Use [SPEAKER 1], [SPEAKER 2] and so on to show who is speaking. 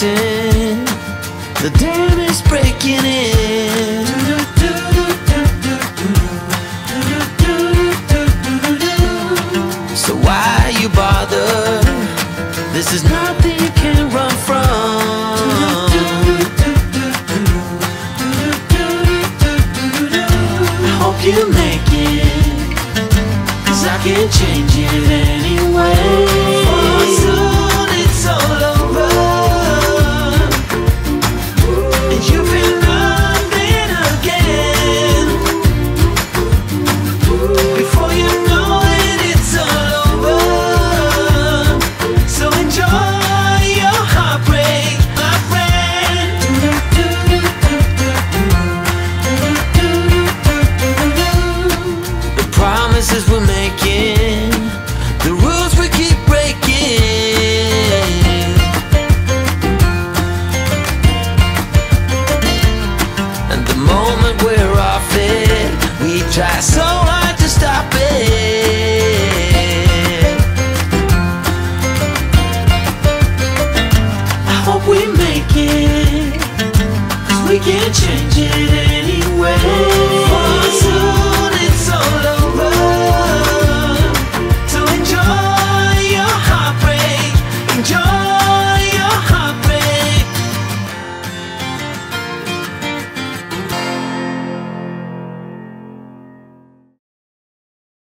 [SPEAKER 1] The dam is breaking in. So why you bother? This is nothing you can run from. I hope you make it. Cause I can't change it anyway. Try so hard to stop it. I hope we make it, cause we can't change it.